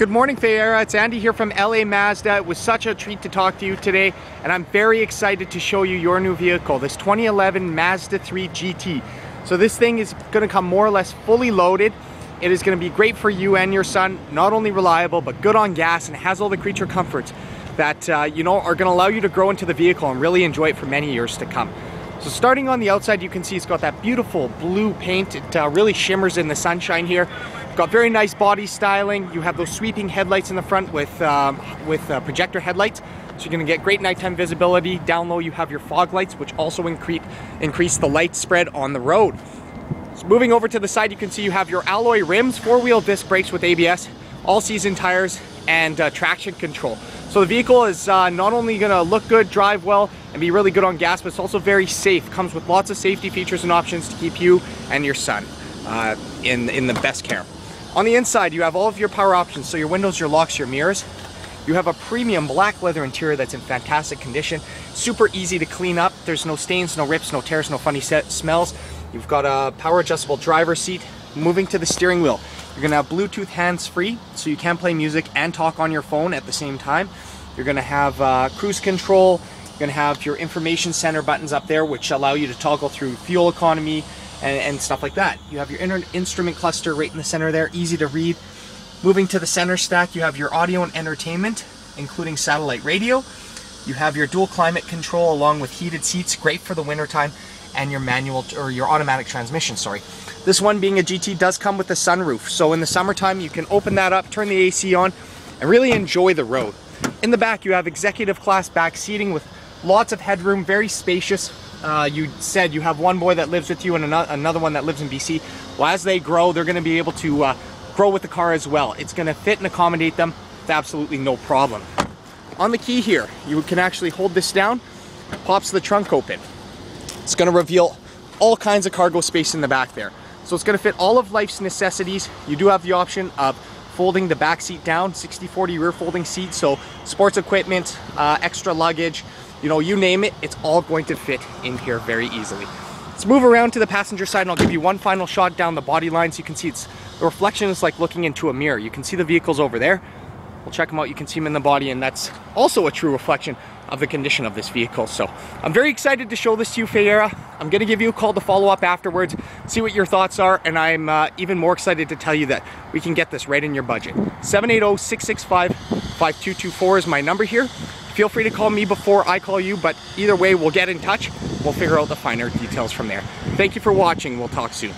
Good morning, Fayera. It's Andy here from LA Mazda. It was such a treat to talk to you today, and I'm very excited to show you your new vehicle, this 2011 Mazda 3 GT. So this thing is going to come more or less fully loaded. It is going to be great for you and your son, not only reliable, but good on gas and has all the creature comforts that, uh, you know, are going to allow you to grow into the vehicle and really enjoy it for many years to come. So starting on the outside, you can see it's got that beautiful blue paint. It uh, really shimmers in the sunshine here. Got very nice body styling. You have those sweeping headlights in the front with, um, with uh, projector headlights. So you're gonna get great nighttime visibility. Down low you have your fog lights, which also increase, increase the light spread on the road. So moving over to the side, you can see you have your alloy rims, four-wheel disc brakes with ABS, all-season tires, and uh, traction control. So the vehicle is uh, not only gonna look good, drive well, and be really good on gas, but it's also very safe. Comes with lots of safety features and options to keep you and your son uh, in, in the best care. On the inside, you have all of your power options, so your windows, your locks, your mirrors. You have a premium black leather interior that's in fantastic condition. Super easy to clean up. There's no stains, no rips, no tears, no funny smells. You've got a power adjustable driver seat. Moving to the steering wheel, you're gonna have Bluetooth hands-free, so you can play music and talk on your phone at the same time. You're gonna have uh, cruise control. You're gonna have your information center buttons up there, which allow you to toggle through fuel economy, and, and stuff like that. You have your instrument cluster right in the center there, easy to read. Moving to the center stack, you have your audio and entertainment, including satellite radio. You have your dual climate control along with heated seats, great for the wintertime, and your manual or your automatic transmission, sorry. This one being a GT does come with a sunroof. So in the summertime, you can open that up, turn the AC on, and really enjoy the road. In the back, you have executive class back seating with lots of headroom, very spacious, uh, you said you have one boy that lives with you and another one that lives in BC. Well, as they grow, they're going to be able to uh, grow with the car as well. It's going to fit and accommodate them with absolutely no problem. On the key here, you can actually hold this down, pops the trunk open. It's going to reveal all kinds of cargo space in the back there. So it's going to fit all of life's necessities. You do have the option of folding the back seat down, 60-40 rear folding seat, so sports equipment, uh, extra luggage, you know, you name it, it's all going to fit in here very easily. Let's move around to the passenger side and I'll give you one final shot down the body line so you can see it's the reflection is like looking into a mirror. You can see the vehicles over there. We'll check them out. You can see them in the body and that's also a true reflection of the condition of this vehicle. So I'm very excited to show this to you, Fayera. I'm gonna give you a call to follow up afterwards, see what your thoughts are, and I'm uh, even more excited to tell you that we can get this right in your budget. 780-665-5224 is my number here. Feel free to call me before I call you, but either way, we'll get in touch. We'll figure out the finer details from there. Thank you for watching. We'll talk soon.